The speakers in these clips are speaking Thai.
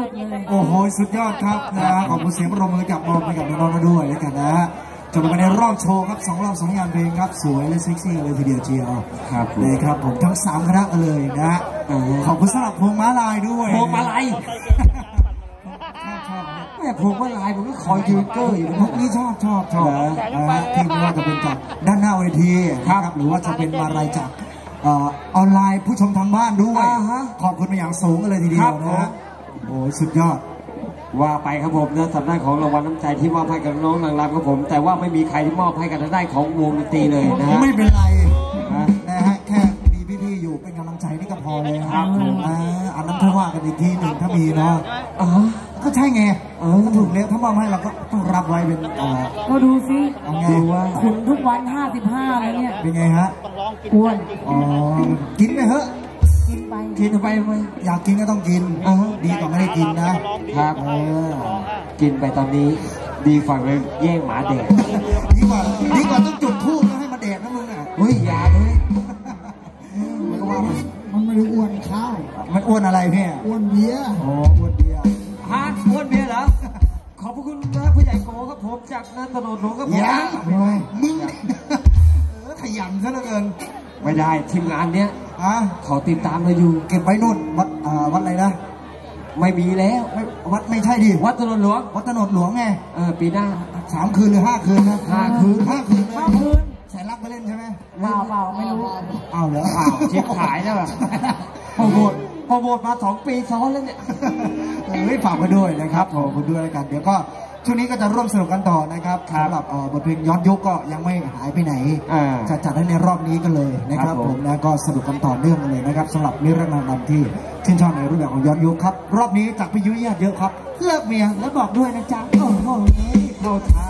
สุดเลยโอ้โห สุดยอดครับนะฮะขอบคุณเสียงปรบมือกับมอบให้กับน้องๆด้วยแล้วกันนะฮะจบไปในรอบโชว์ครับสองรอบสองงานเพลงครับ สวยและเซ็กซี่กันเลยทีเดียวเจียวครับผมเลยครับผมทั้งสามคณะกันเลยนะฮะขอบคุณสำหรับพวงม้าลายด้วยพวงมาลัยชอบชอบนะแม่พวงมาลัยผมก็คอยยืนเกอร์อยู่นะพวกนี้ชอบชอบชอบเหรอนะฮะที่ไม่ว่าจะเป็นจากด้านหน้าเวทีนะครับหรือว่าจะเป็นมาลายจากเอ่อออนไลน์ผู้ชมทางบ้านด้วยอ่าฮะขอบคุณเป็นอย่างสูงกันเลยทีเดียครัวบนะฮะ โอ้ยสุดยอด ว่าไปครับผมนะสำนักของรางวัลน้ำใจที่มอบให้กับน้องนางรำครับผม แต่ว่าไม่มีใครที่มอบให้กับทางด้านของวงดนตรีเลยนะฮะไม่เป็นไรฮะนะฮะแค่มีพี่ๆอยู่เป็นกำลังใจนี่ก็พอเลยครับอ่าอันนั้นถ้าว่ากันอีกทีหนึ่งถ้ามีเนาะอ๋อก็ใช่ไงเออก็ถูกแล้วถ้ามอบให้เราก็ต้องรับไว้เป็นเอ่อก็ดูสิเอาไงดูว่าขุนทุกวัน 55เลยเนี่ยเป็นไงฮะอ้วนอ๋อกินไปเถอะ กินไปกินไปไหมอยากกินก็ต้องกินอ่าฮะดีกว่าไม่ได้กินนะครับเออกินไปตอนนี้ ดีฝั่งเลยแย่งหมาแดกดีกว่าดีกว่าต้องจุดทูบแล้วให้มาแดกนะมึงอะเฮ้ยอย่าเลยมันก็ว่ามันมันไม่ได้อ้วนข้าวมันอ้วนอะไรพี่อ้วนเบียร์โอ้อ้วนเดียวฮาร์ดอ้วนเบียร์เหรอขอบพระคุณนะผู้ใหญ่โกครับผมจากนันถนนหลวงครับผมยังมึงเออขยันซะเหลือเกิน ไม่ได้ทีมงานเนี้ยอะเขาติดตามเราอยู่ เก็บไว้นู่นวัดอ่าวัดอะไรนะไม่มีแล้วไม่วัดไม่ใช่ดิวัดถนนหลวงวัดถนนหลวงไงเออปีหน้าสามคืนหรือห้าคืนนะห้าคืนห้าคืนเลยห้าคืนแสนรักไปเล่นใช่ไหมเปล่าเปล่าไม่รู้เอาเหรออ้าวชิบหายแล้วอะโปรโมทโปรโมทมาสองปีซ้อนแล้วเนี่ยเฮ้ยฝากไปด้วยนะครับขอบคุณด้วยแล้วกันเดี๋ยวก็ ช่วงนี้ก็จะร่วมสนุกกันต่อนะครับสำหรับเอ่อบทเพลงย้อนยุคก็ยังไม่หายไปไหนอ่าจะจัดให้ในรอบนี้กันเลยนะครับครับผผมมนะก็สนุกกันต่อเนื่องกันเลยนะครับสำหรับนิรันดร์ที่ชื่นชอบในรูปแบบของย้อนยุคครับ รอบนี้จากพี่ยุ้ยญาติเยอะครับ เลิกเมียแล้วบอกด้วยนะจ๊ะโอ้โหเข้าทาง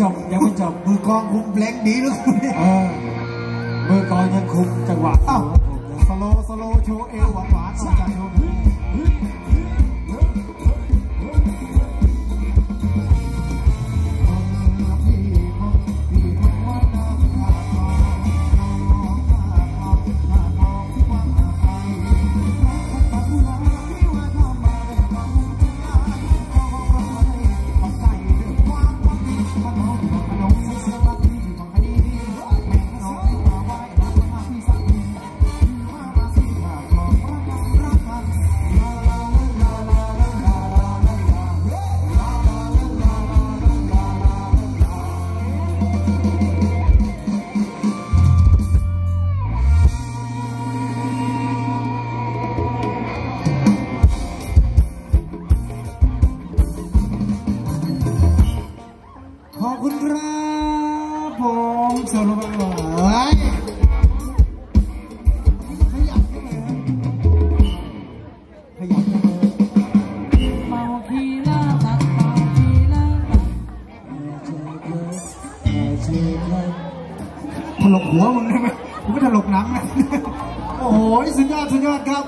จบยังไม่จบมือกลองคุมเพลงดีเหรือคุณเนี่ยเออมือกลองยังคุมจังหวะอ้าวอยู่ครับผมนะสโลว์สโลว์โชว์เอวหวานหวานๆเอาจาก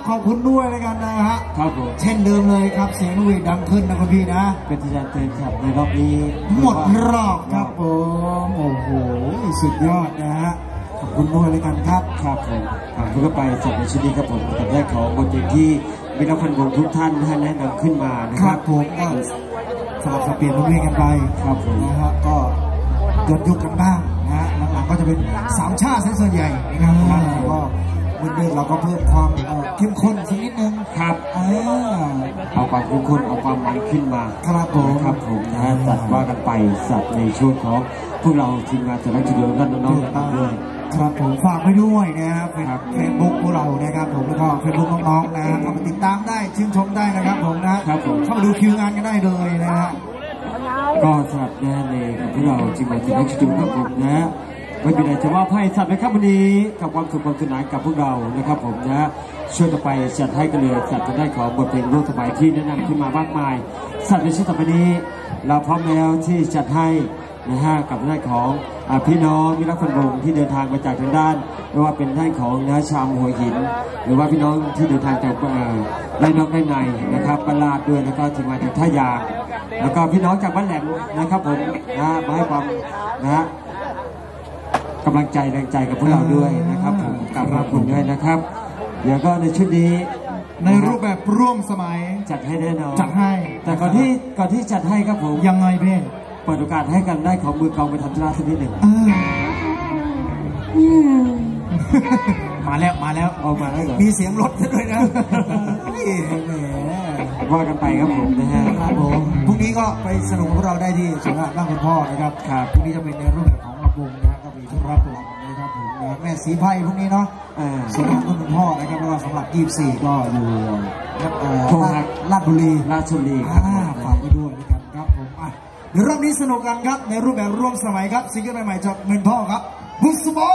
ขอบคุณด้วยเลยกันนะฮะครับผมเช่นเดิมเลยครับเสียงนกหวีดดังขึ้นนะคุณพี่นะเป็นที่จะเตือนครับในรอบนี้หมดรอบครับผมโอ้โหสุดยอดนะฮะขอบคุณด้วยเลยกันครับครับผมผ่านทุกไปจัดในชุดนี้ครับผมกับได้ของบทเพลงที่มีนักพันวงทุกท่านท่านแนะนำขึ้นมานะคครัรับบผมก็สลับสับเปลี่ยนเพลงกันไปครับผมนะฮะก็ย้อนยุคกันบ้างนะฮะหลังๆก็จะเป็นสามชาติซะส่วนใหญ่นะครับแล้วก็ เรื่อยๆเราก็เพิ่มความเอ่อเข้มข้นสักนิดนึงครับอ่าเอาความคุ้นคนเอาความมันขึ้นมาครับผมครับผมนะฮะจัดว่ากันไปสัตว์ในช่วงของพวกเราทีมงานจากนักจุดเดือดน้องๆด้วยครับผมฝากไว้ด้วยนะครับครับเฟซบุ๊กพวกเรานะครับผมแล้วก็เฟซบุ๊กน้องๆนะฮะเข้าไปติดตามได้ชื่นชมได้นะครับผมนะครับผมเข้ามาดูคิวงานกันได้เลยนะฮะก็สำหรับนะในกับพวกเราทีมงานจากนักจุดเดือดครับผมนะ ไม่มีอะไรจะว่าให้สัตว์นะครับวันนี้กับความสุขความสนานกับพวกเรานะครับผมนะช่วยกันไปจัดให้กันเลยจัดจะได้ของบทเพลงร่วมสมัยที่แนะนำขึ้นมามากมาย สัตว์ในชุดต่อไปนี้ เราพร้อมแล้วที่จัดให้นะฮะกับด้านของอพี่น้องมิตรคนวงที่เดินทางมาจากทางด้านไม่ว่าเป็นด้านของนะชาวหัวหิน หรือว่าพี่น้องที่เดินทางจากเอ่อไร่นอกไร่ในนะครับบรรลาดด้วยแล้วก็ทีมงานจากท่ายางแล้วก็พี่น้องจากบ้านแหลมนะครับผมนะมาให้ความนะฮะ กำลังใจแรงใจกับพวกเราด้วยนะครับผมกราบขอบคุณด้วยนะครับเดี๋ยวก็ในชุดนี้ในรูปแบบร่วมสมัยจัดให้แน่นอนจัดให้ แต่ก่อนที่ก่อนที่จัดให้ครับผมยังไงเพ่เปิดโอกาสให้กันได้ของมือกลองไปทำธุระสักนิดหนึ่งเออมาแล้วมาแล้วออกมาแล้วเหรอมีเสียงรถด้วยนะเฮ้ยแหมว่ากันไปครับผมนะฮะครับผมพรุ่งนี้ก็ไปสนุกกับพวกเราได้ที่สวนสนุกบ้านคุณพ่อนะครับครับพรุ่งนี้จะเป็นในรูปแบบของระบงนะ ครับก็มีทุกรับผมนะครับผมนะแม่สีไพ่พรุ่งนี้เนาะอ่าสวนสนุกบ้านคุณพ่อนะครับแล้วก็สำหรับ 24 ก็อยู่เอ่อโคราชลาดบุรีราชบุรีครับอ่าผมฝากไว้ด้วยนะครับครับผมอะเดี๋ยวรอบนี้สนุกกันครับในรูปแบบร่วมสมัยครับซิงเกิลใหม่ๆจากเงินพ่อครับบุษบอ